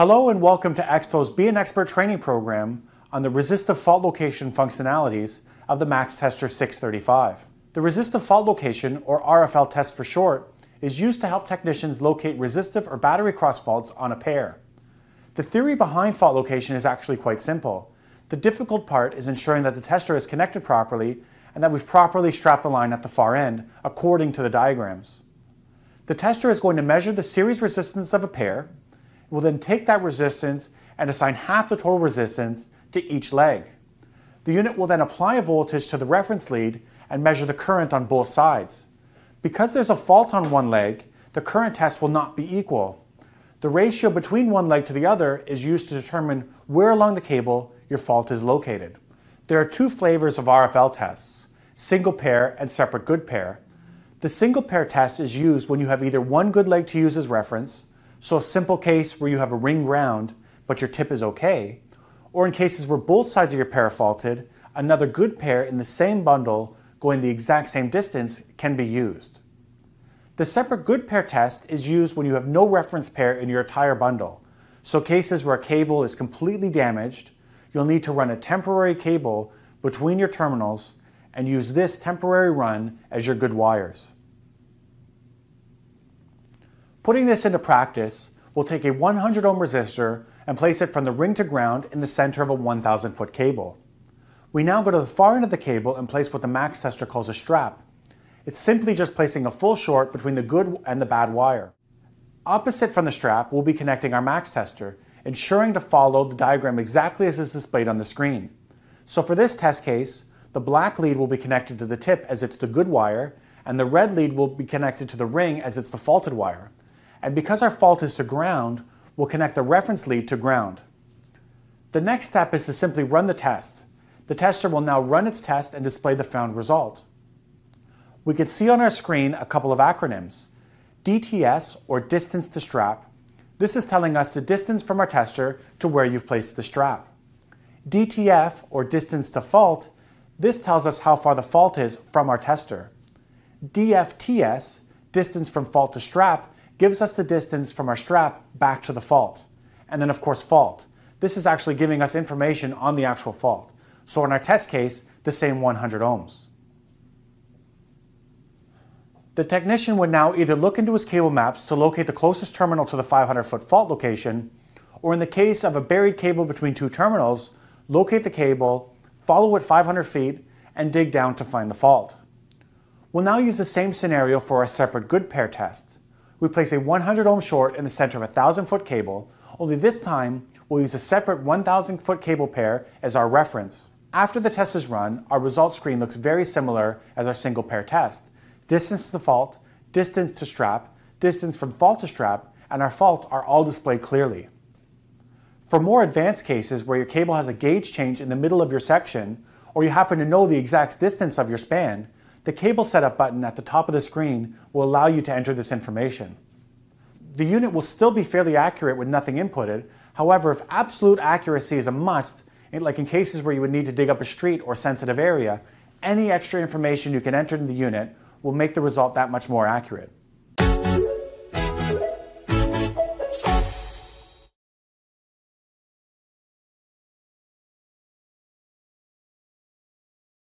Hello and welcome to EXFO's Be an Expert training program on the resistive fault location functionalities of the MaxTester 635. The resistive fault location, or RFL test for short, is used to help technicians locate resistive or battery cross faults on a pair. The theory behind fault location is actually quite simple. The difficult part is ensuring that the tester is connected properly and that we've properly strapped the line at the far end according to the diagrams. The tester is going to measure the series resistance of a pair, will then take that resistance and assign half the total resistance to each leg. The unit will then apply a voltage to the reference lead and measure the current on both sides. Because there's a fault on one leg, the current test will not be equal. The ratio between one leg to the other is used to determine where along the cable your fault is located. There are two flavors of RFL tests, single pair and separate good pair. The single pair test is used when you have either one good leg to use as reference, so a simple case where you have a ring ground but your tip is okay, or in cases where both sides of your pair are faulted, another good pair in the same bundle going the exact same distance can be used. The separate good pair test is used when you have no reference pair in your entire bundle. So cases where a cable is completely damaged, you'll need to run a temporary cable between your terminals and use this temporary run as your good wires. Putting this into practice, we'll take a 100 ohm resistor and place it from the ring to ground in the center of a 1000 foot cable. We now go to the far end of the cable and place what the MaxTester calls a strap, it's simply just placing a full short between the good and the bad wire. Opposite from the strap, we'll be connecting our MaxTester, ensuring to follow the diagram exactly as is displayed on the screen. So for this test case, the black lead will be connected to the tip as it's the good wire, and the red lead will be connected to the ring as it's the faulted wire. And because our fault is to ground, we'll connect the reference lead to ground. The next step is to simply run the test. The tester will now run its test and display the found result we can see on our screen a couple of acronyms. DTS, or distance to strap. This is telling us the distance from our tester to where you've placed the strap. DTF, or distance to fault, this tells us how far the fault is from our tester. DFTS, distance from fault to strap, gives us the distance from our strap back to the fault. And then of course fault. This is actually giving us information on the actual fault. So in our test case, the same 100 ohms. The technician would now either look into his cable maps to locate the closest terminal to the 500 foot fault location, or in the case of a buried cable between two terminals, locate the cable, follow it 500 feet, and dig down to find the fault. We'll now use the same scenario for a separate good pair test. We place a 100 ohm short in the center of a 1000 foot cable, only this time we'll use a separate 1000 foot cable pair as our reference. After the test is run, our result screen looks very similar as our single pair test, distance to fault, distance to strap, distance from fault to strap, and our fault are all displayed clearly. For more advanced cases where your cable has a gauge change in the middle of your section, or you happen to know the exact distance of your span, the cable setup button at the top of the screen will allow you to enter this information. The unit will still be fairly accurate with nothing inputted, however if absolute accuracy is a must, like in cases where you would need to dig up a street or sensitive area, any extra information you can enter in the unit will make the result that much more accurate.